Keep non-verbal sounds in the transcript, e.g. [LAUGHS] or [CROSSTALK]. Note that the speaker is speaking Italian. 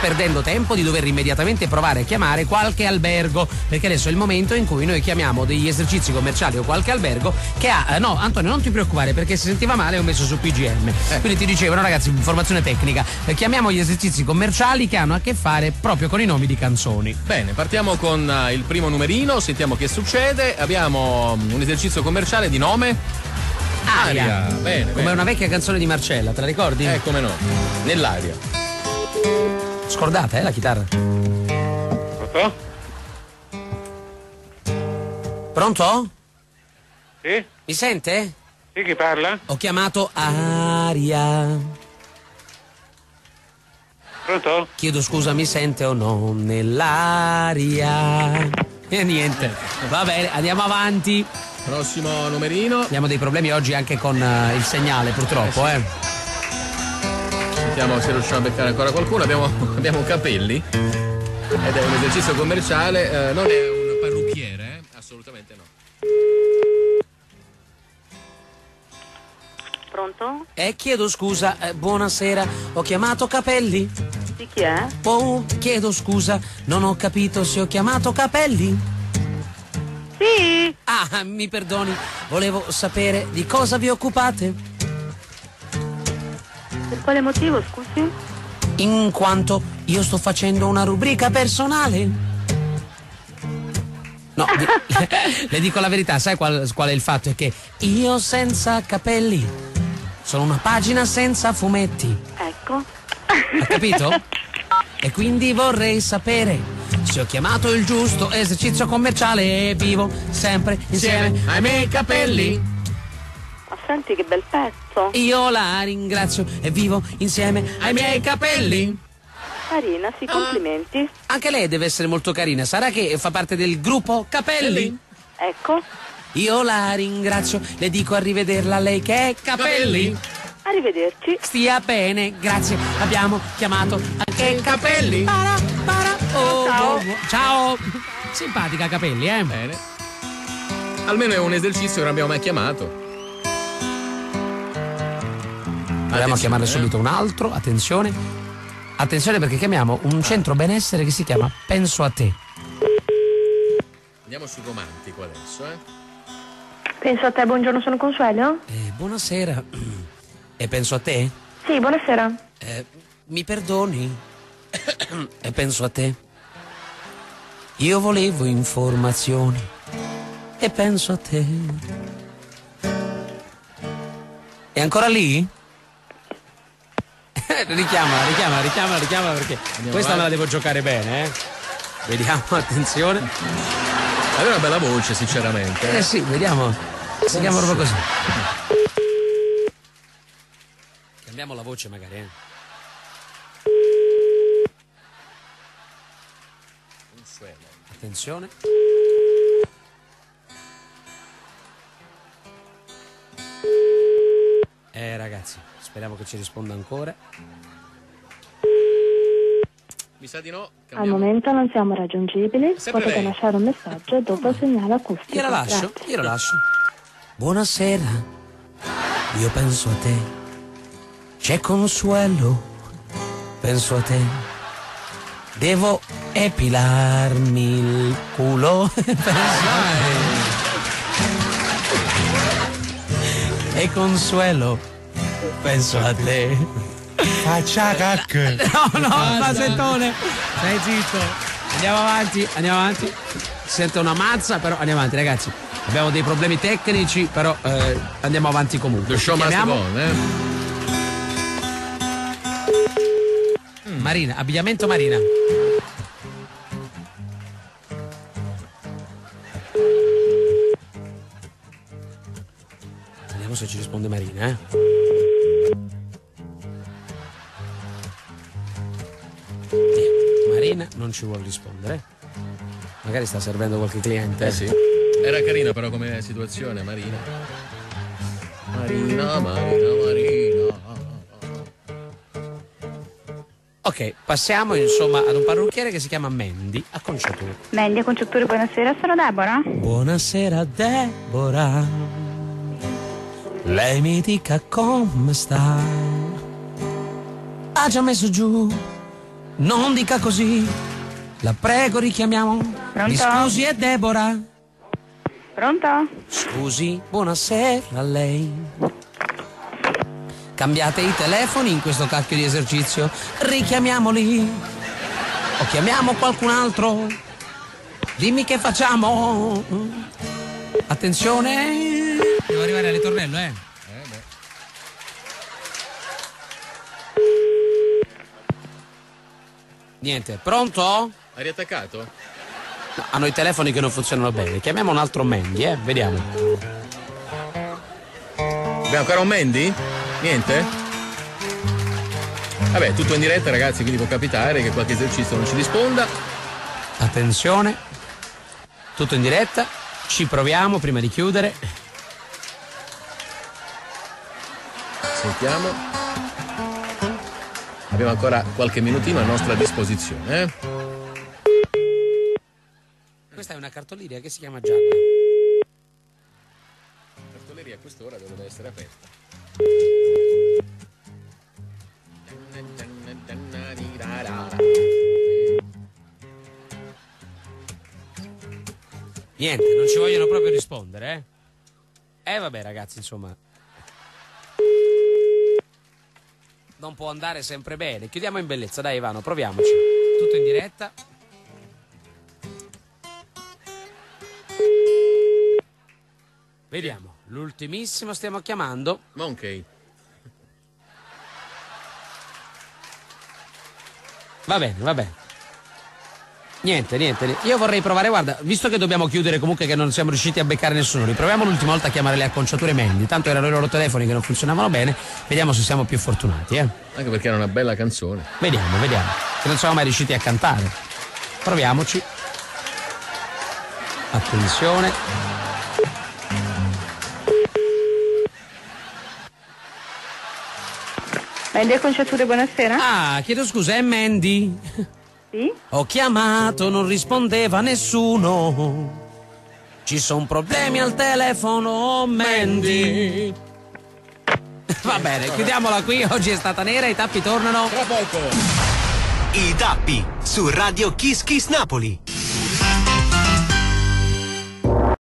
perdendo tempo di dover immediatamente provare a chiamare qualche albergo, perché adesso è il momento in cui noi chiamiamo degli esercizi commerciali o qualche albergo che ha, eh, no Antonio non ti preoccupare perché se sentiva male ho messo su PGM, eh. quindi ti dicevano ragazzi informazione tecnica, eh, chiamiamo gli esercizi commerciali che hanno a che fare proprio con i nomi di canzoni. Bene, partiamo con uh, il primo numerino, sentiamo che succede, abbiamo um, un esercizio commerciale di nome Aria. Aria. Bene, Come bene. una vecchia canzone di Marcella, te la ricordi? Eh, come no? Nell'aria. Scordata, eh, la chitarra. Pronto? Pronto? Sì? Mi sente? Sì, chi parla? Ho chiamato Aria. Pronto? Chiedo scusa, mi sente o no nell'aria? E niente. Va bene, andiamo avanti. Prossimo numerino. Abbiamo dei problemi oggi anche con eh, il segnale, purtroppo, eh. Sentiamo se riusciamo a beccare ancora qualcuno. Abbiamo, [LAUGHS] abbiamo capelli. Ed è un esercizio commerciale. eh, non è un parrucchiere, eh? Assolutamente no. Pronto? Eh, chiedo scusa, eh, buonasera. Ho chiamato Capelli? Di chi è? Oh, chiedo scusa, non ho capito se ho chiamato Capelli. Sì! Ah, mi perdoni, volevo sapere di cosa vi occupate. Per quale motivo, scusi? In quanto io sto facendo una rubrica personale. No, di- [LAUGHS] [LAUGHS] le dico la verità, sai qual, qual è il fatto? È che io senza capelli sono una pagina senza fumetti. Ecco. Ha capito? [LAUGHS] E quindi vorrei sapere se ho chiamato il giusto esercizio commerciale e vivo sempre insieme ai miei capelli. Senti che bel pezzo. Io la ringrazio e vivo insieme ai miei capelli. Carina, sì, complimenti. Anche lei deve essere molto carina. Sarà che fa parte del gruppo Capelli? Ecco. Io la ringrazio, le dico arrivederla a lei che è Capelli. Arrivederci. Stia bene, grazie. Abbiamo chiamato anche Capelli. Para, para, oh, Ciao. oh, oh. Ciao. Simpatica Capelli, eh? Bene. Almeno è un esercizio che non abbiamo mai chiamato. Proviamo a chiamarne eh. subito un altro, attenzione. Attenzione perché chiamiamo un centro benessere che si chiama Penso a te. Andiamo sul romantico adesso, eh. Penso a te, buongiorno, sono Consuelo? Eh, buonasera. E penso a te? Sì, buonasera. Eh, mi perdoni? e penso a te. Io volevo informazioni. E penso a te. È ancora lì? Richiamala, richiamala, richiamala, richiamala perché questa me la devo giocare bene, eh. Vediamo, [LAUGHS] attenzione. Aveva una bella voce, sinceramente. Eh sì, vediamo. Si chiama proprio così. Cambiamo la voce magari, eh. Attenzione. Eh ragazzi, speriamo che ci risponda ancora. Mi sa di no. Al Cambiamo. momento non siamo raggiungibili. Sempre Potete lei. lasciare un messaggio dopo il segnale acustico. Gliela lascio, Grazie. glielo lascio. Buonasera, io penso a te. C'è consuelo, penso a te. Devo epilarmi il culo. [LAUGHS] penso a te. E consuelo, penso a te. Faccia cacche. No, no, Masettone, stai zitto. Andiamo avanti, andiamo avanti. Si sente una mazza, però andiamo avanti, ragazzi. Abbiamo dei problemi tecnici, però eh, andiamo avanti comunque. The show must Chiamiamo go on, eh. Marina, abbigliamento Marina. Vediamo se ci risponde Marina, eh. Niente, Marina non ci vuole rispondere. Magari sta servendo qualche cliente. Eh sì. Era carina però come situazione, Marina. Marina, Marina, Marina. Ok, passiamo insomma ad un parrucchiere che si chiama Mandy a Conciatura. Meglio concetture, buonasera, sono Deborah. Buonasera Deborah, lei mi dica come sta. Ha già messo giù Non dica così. La prego, richiamiamo. Mi Pronto? scusi, è Deborah. Pronto? Scusi, buonasera a lei. Cambiate i telefoni in questo cacchio di esercizio. Richiamiamoli. O chiamiamo qualcun altro. Dimmi che facciamo. Attenzione. Devo arrivare al ritornello, eh. Niente, pronto? Hai riattaccato? No, hanno i telefoni che non funzionano bene. Chiamiamo un altro Mandy, eh? Vediamo. Abbiamo ancora un Mandy? Niente? Vabbè, tutto in diretta ragazzi, quindi può capitare che qualche esercizio non ci risponda. Attenzione. Tutto in diretta. Ci proviamo prima di chiudere. Sentiamo. Abbiamo ancora qualche minutino a nostra disposizione. Eh? Questa è una cartoliera che si chiama Gianni. La cartoleria a quest'ora dovrebbe essere aperta. Niente, non ci vogliono proprio rispondere, eh? Eh vabbè ragazzi, insomma. Non può andare sempre bene. Chiudiamo in bellezza, dai Ivano, proviamoci. Tutto in diretta. Vediamo, l'ultimissimo stiamo chiamando. Monkey. Va bene, va bene. Niente, niente, niente. Io vorrei provare, guarda, visto che dobbiamo chiudere comunque che non siamo riusciti a beccare nessuno, riproviamo l'ultima volta a chiamare le acconciature Mandy. Tanto erano i loro telefoni che non funzionavano bene. Vediamo se siamo più fortunati, eh. Anche perché era una bella canzone. Vediamo, vediamo. Che non siamo mai riusciti a cantare. Proviamoci. Attenzione. Mandy Acconciature, buonasera. Ah, chiedo scusa, è Mandy. Sì? Ho chiamato, non rispondeva nessuno. Ci sono problemi al telefono, Mandy. Va bene, chiudiamola qui. Oggi è stata nera, i tappi tornano. Tra poco! I tappi su Radio Kiss Kiss Napoli.